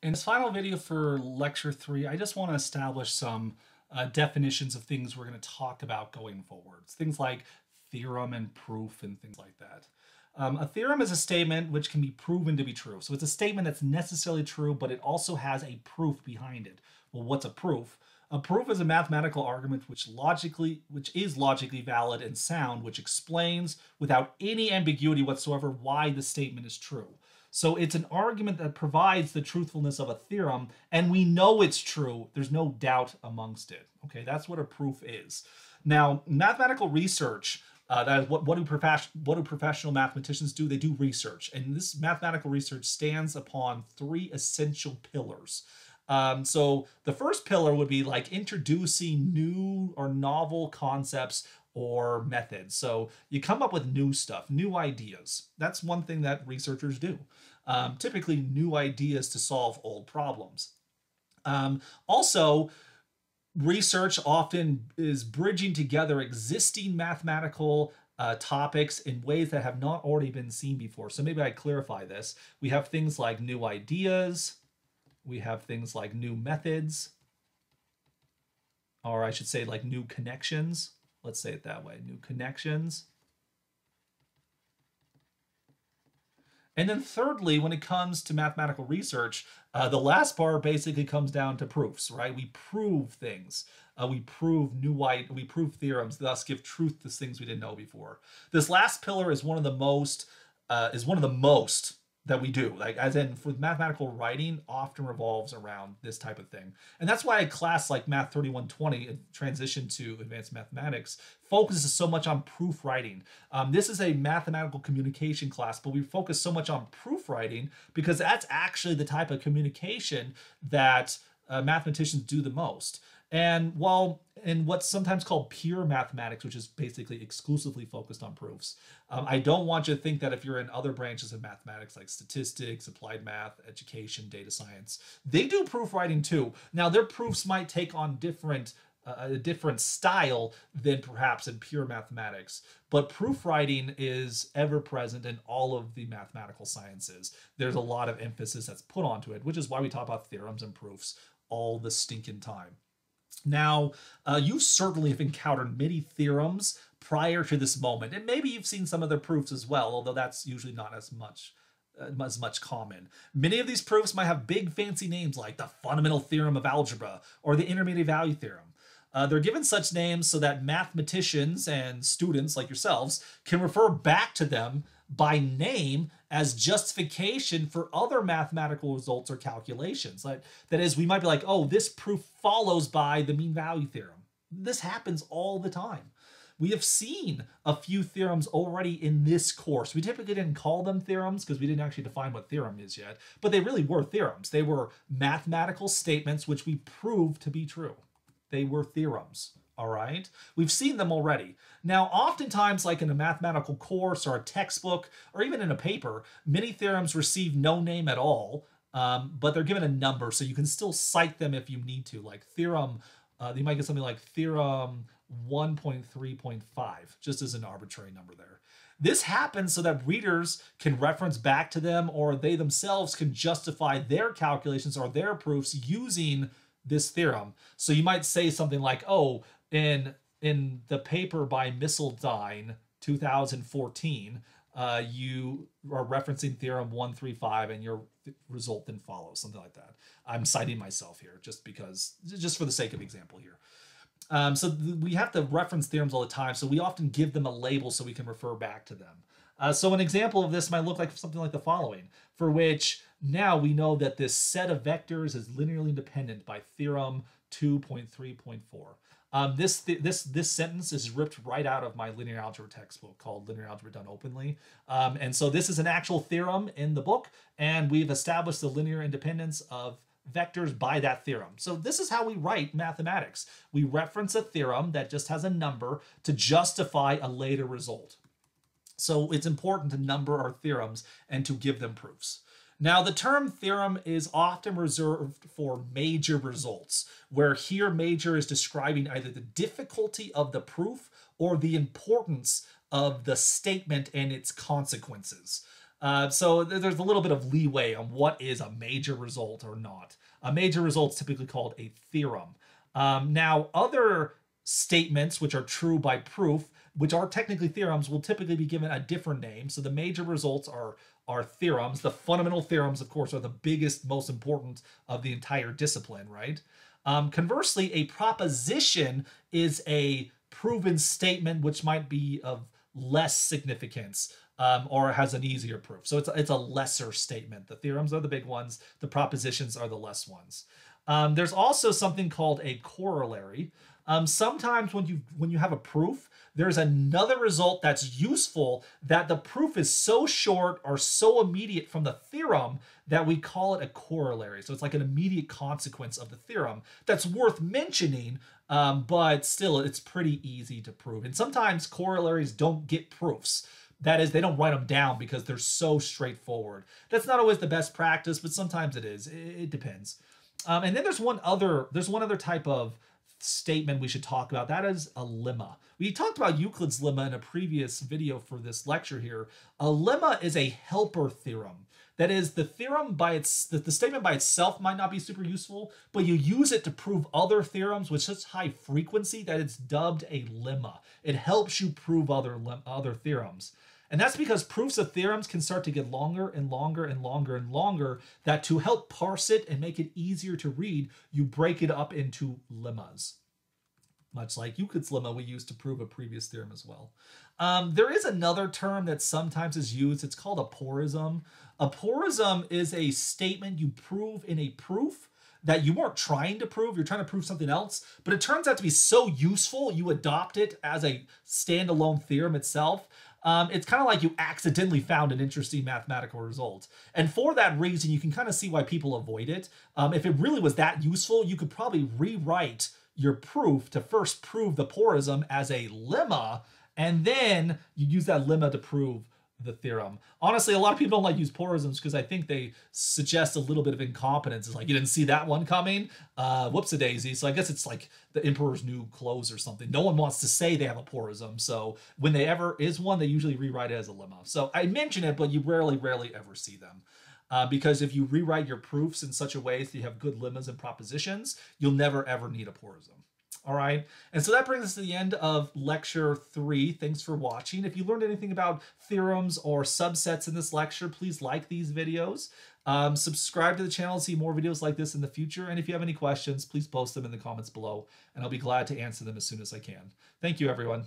In this final video for lecture three, I just want to establish some uh, definitions of things we're going to talk about going forwards. Things like theorem and proof and things like that. Um, a theorem is a statement which can be proven to be true. So it's a statement that's necessarily true, but it also has a proof behind it. Well, what's a proof? A proof is a mathematical argument which logically, which is logically valid and sound, which explains without any ambiguity whatsoever why the statement is true. So it's an argument that provides the truthfulness of a theorem, and we know it's true. There's no doubt amongst it. Okay, that's what a proof is. Now, mathematical research. Uh, that is what, what do what do professional mathematicians do? They do research, and this mathematical research stands upon three essential pillars. Um, so the first pillar would be like introducing new or novel concepts or methods. So you come up with new stuff, new ideas. That's one thing that researchers do. Um, typically, new ideas to solve old problems. Um, also, research often is bridging together existing mathematical uh, topics in ways that have not already been seen before. So maybe I clarify this. We have things like new ideas, we have things like new methods, or I should say like new connections. Let's say it that way, new connections. And then thirdly, when it comes to mathematical research, uh, the last part basically comes down to proofs, right? We prove things. Uh, we prove new white, we prove theorems, thus give truth to things we didn't know before. This last pillar is one of the most, uh, is one of the most that we do. Like as in for mathematical writing often revolves around this type of thing. And that's why a class like Math 3120 transition to advanced mathematics focuses so much on proof writing. Um, this is a mathematical communication class, but we focus so much on proof writing because that's actually the type of communication that uh, mathematicians do the most. And while in what's sometimes called pure mathematics, which is basically exclusively focused on proofs, um, I don't want you to think that if you're in other branches of mathematics like statistics, applied math, education, data science, they do proof writing too. Now, their proofs might take on different uh, a different style than perhaps in pure mathematics. But proof writing is ever present in all of the mathematical sciences. There's a lot of emphasis that's put onto it, which is why we talk about theorems and proofs all the stinking time. Now, uh, you certainly have encountered many theorems prior to this moment, and maybe you've seen some of their proofs as well, although that's usually not as much uh, as much common. Many of these proofs might have big fancy names like the fundamental theorem of algebra or the intermediate value theorem. Uh, they're given such names so that mathematicians and students like yourselves can refer back to them by name as justification for other mathematical results or calculations. Like that is, we might be like, oh, this proof follows by the mean value theorem. This happens all the time. We have seen a few theorems already in this course. We typically didn't call them theorems because we didn't actually define what theorem is yet, but they really were theorems. They were mathematical statements which we proved to be true. They were theorems all right? We've seen them already. Now, oftentimes, like in a mathematical course or a textbook, or even in a paper, many theorems receive no name at all, um, but they're given a number, so you can still cite them if you need to. Like theorem, uh, you might get something like theorem 1.3.5, just as an arbitrary number there. This happens so that readers can reference back to them or they themselves can justify their calculations or their proofs using this theorem. So you might say something like, oh, in in the paper by Misseldine 2014, uh, you are referencing theorem 135 and your result then follows, something like that. I'm citing myself here just because, just for the sake of example here. Um, so th- we have to reference theorems all the time, so we often give them a label so we can refer back to them. Uh, so an example of this might look like something like the following, for which now we know that this set of vectors is linearly independent by theorem 2.3.4. Um, this th- this this sentence is ripped right out of my linear algebra textbook called Linear Algebra Done Openly, um, and so this is an actual theorem in the book, and we've established the linear independence of vectors by that theorem. So this is how we write mathematics. We reference a theorem that just has a number to justify a later result. So it's important to number our theorems and to give them proofs. Now, the term theorem is often reserved for major results, where here major is describing either the difficulty of the proof or the importance of the statement and its consequences. Uh, so there's a little bit of leeway on what is a major result or not. A major result is typically called a theorem. Um, now, other statements which are true by proof, which are technically theorems, will typically be given a different name. So the major results are are theorems. The fundamental theorems, of course, are the biggest, most important of the entire discipline, right? Um, conversely, a proposition is a proven statement which might be of less significance um, or has an easier proof. So it's a, it's a lesser statement. The theorems are the big ones. The propositions are the less ones. Um, there's also something called a corollary. Um, sometimes when you when you have a proof, there's another result that's useful that the proof is so short or so immediate from the theorem that we call it a corollary. So it's like an immediate consequence of the theorem that's worth mentioning, um, but still it's pretty easy to prove. And sometimes corollaries don't get proofs. That is, they don't write them down because they're so straightforward. That's not always the best practice, but sometimes it is. It, depends. Um, and then there's one other there's one other type of statement we should talk about. That is a lemma. We talked about Euclid's lemma in a previous video for this lecture here. A lemma is a helper theorem. That is, the theorem by its the, the statement by itself might not be super useful, but you use it to prove other theorems with such high frequency that it's dubbed a lemma. It helps you prove other other theorems. And that's because proofs of theorems can start to get longer and longer and longer and longer, that to help parse it and make it easier to read, you break it up into lemmas. Much like Euclid's lemma we used to prove a previous theorem as well. Um, there is another term that sometimes is used. It's called a porism. A porism is a statement you prove in a proof that you weren't trying to prove, you're trying to prove something else, but it turns out to be so useful, you adopt it as a standalone theorem itself um, it's kind of like you accidentally found an interesting mathematical result. And for that reason, you can kind of see why people avoid it. Um, if it really was that useful, you could probably rewrite your proof to first prove the porism as a lemma, and then you use that lemma to prove the theorem. Honestly, a lot of people don't like use porisms because I think they suggest a little bit of incompetence. It's like you didn't see that one coming. Uh, whoops a daisy. So I guess it's like the emperor's new clothes or something. No one wants to say they have a porism. So when they ever is one, they usually rewrite it as a lemma. So I mention it, but you rarely, rarely ever see them. Uh, because if you rewrite your proofs in such a way that you have good lemmas and propositions, you'll never ever need a porism. All right. And so that brings us to the end of lecture three. Thanks for watching. If you learned anything about theorems or subsets in this lecture, please like these videos. Um, subscribe to the channel to see more videos like this in the future. And if you have any questions, please post them in the comments below, and I'll be glad to answer them as soon as I can. Thank you, everyone.